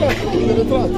الريترات